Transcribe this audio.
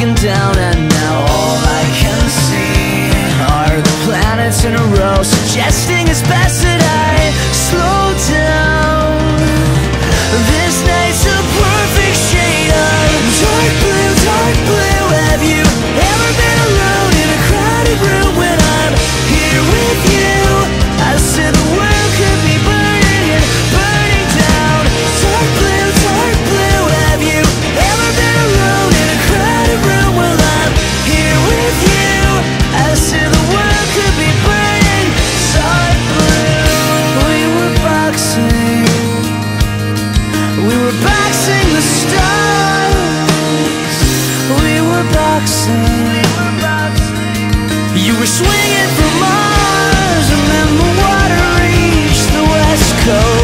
looking down and now. All I can see Are the planets in a row suggesting it's best that I swinging from Mars, and then the water reached the west coast.